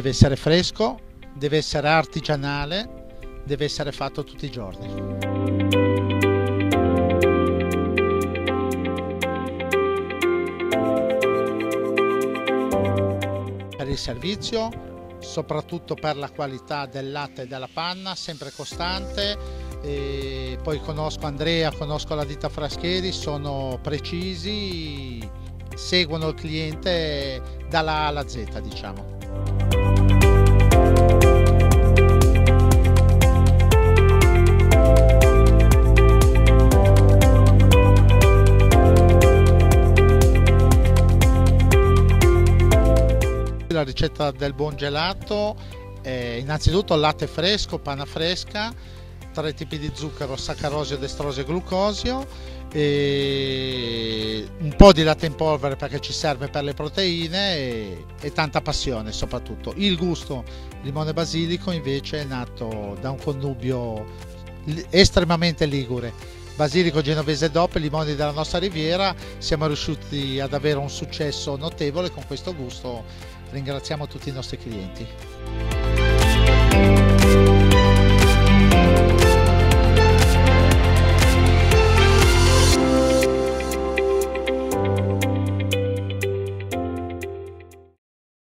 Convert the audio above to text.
deve essere fresco, deve essere artigianale, deve essere fatto tutti i giorni. Per il servizio, soprattutto per la qualità del latte e della panna, sempre costante. E poi conosco Andrea, conosco la ditta Frascheri, sono precisi, seguono il cliente dalla A alla Z, diciamo. La ricetta del buon gelato è innanzitutto latte fresco, panna fresca, tre tipi di zucchero, saccarosio, destrosio e glucosio, e un po' di latte in polvere perché ci serve per le proteine e, e tanta passione soprattutto. Il gusto limone basilico invece è nato da un connubio estremamente ligure. Basilico genovese DOP limoni della nostra riviera siamo riusciti ad avere un successo notevole con questo gusto ringraziamo tutti i nostri clienti.